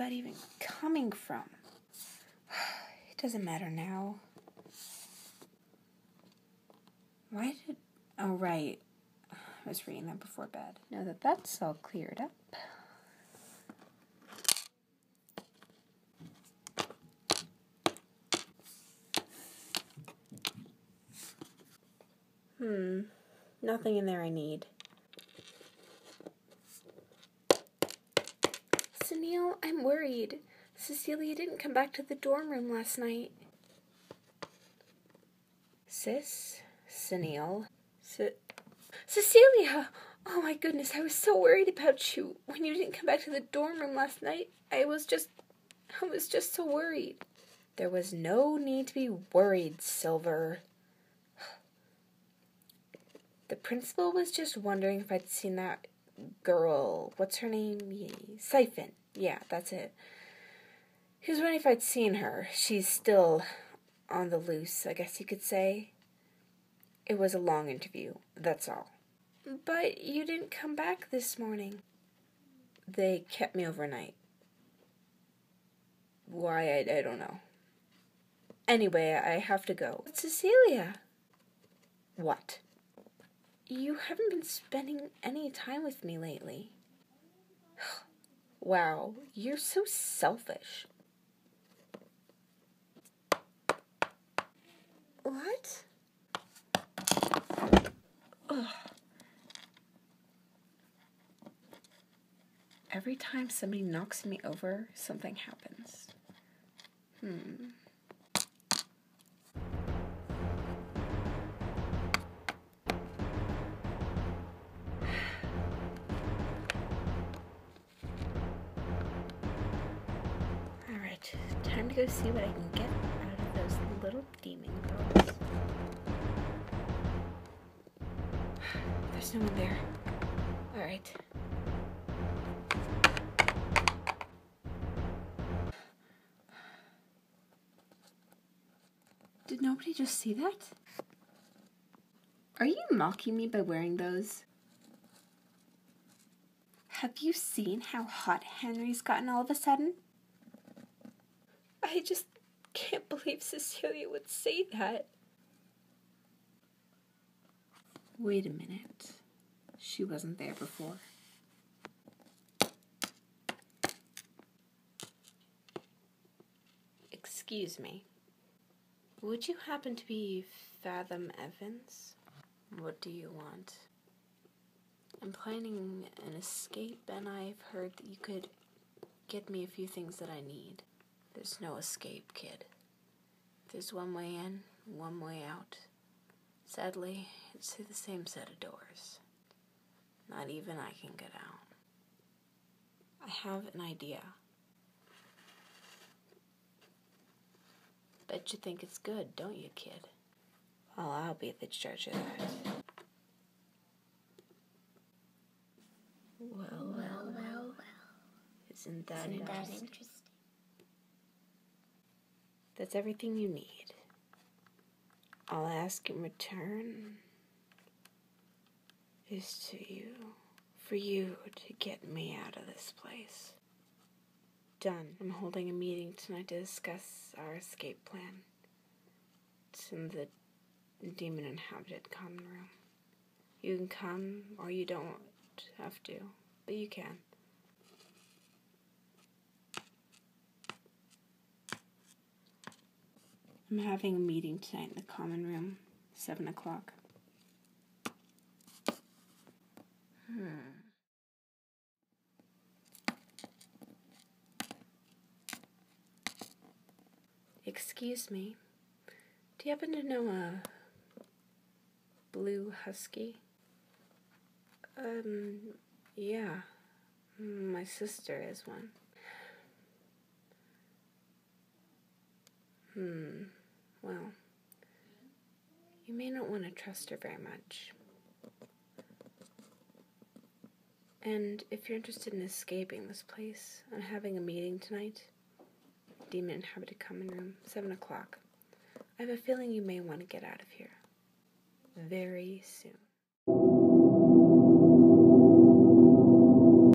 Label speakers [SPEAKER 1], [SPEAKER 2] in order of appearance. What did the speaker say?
[SPEAKER 1] that even coming from? It doesn't matter now. Why did. Oh, right. I was reading that before bed. Now that that's all cleared up. Hmm. Nothing in there I need. Sunil, I'm worried. Cecilia didn't come back to the dorm room last night. Sis? Sunil? Ce- Cecilia! Oh my goodness, I was so worried about you. When you didn't come back to the dorm room last night, I was just. I was just so worried. There was no need to be worried, Silver. The principal was just wondering if I'd seen that girl. What's her name? Siphen. Yeah, that's it. He was wondering if I'd seen her. She's still on the loose, I guess you could say. It was a long interview, that's all. But you didn't come back this morning. They kept me overnight. Why, I, I don't know. Anyway, I have to go. Cecilia! What? You haven't been spending any time with me lately. wow, you're so selfish. What? Ugh. Every time somebody knocks me over, something happens. Hmm. Time to go see what I can get out of those little demon girls. There's no one there. Alright. Did nobody just see that? Are you mocking me by wearing those? Have you seen how hot Henry's gotten all of a sudden? I just can't believe Cecilia would say that. Wait a minute. She wasn't there before. Excuse me. Would you happen to be Fathom Evans? What do you want? I'm planning an escape, and I've heard that you could get me a few things that I need. There's no escape, kid. There's one way in, one way out. Sadly, it's through the same set of doors. Not even I can get out. I have an idea. Bet you think it's good, don't you, kid? Well, I'll be the judge of that. Well, well, well, well. Isn't that,
[SPEAKER 2] Isn't that interesting?
[SPEAKER 1] That's everything you need. I'll ask in return is to you, for you to get me out of this place. Done. I'm holding a meeting tonight to discuss our escape plan. It's in the demon inhabited common room. You can come or you don't have to, but you can. I'm having a meeting tonight in the common room, seven o'clock. Hmm. Excuse me. Do you happen to know a blue husky? Um, yeah. My sister is one. Hmm. Well, you may not want to trust her very much. And if you're interested in escaping this place and having a meeting tonight, Demon Inhabited Common Room, 7 o'clock, I have a feeling you may want to get out of here very soon.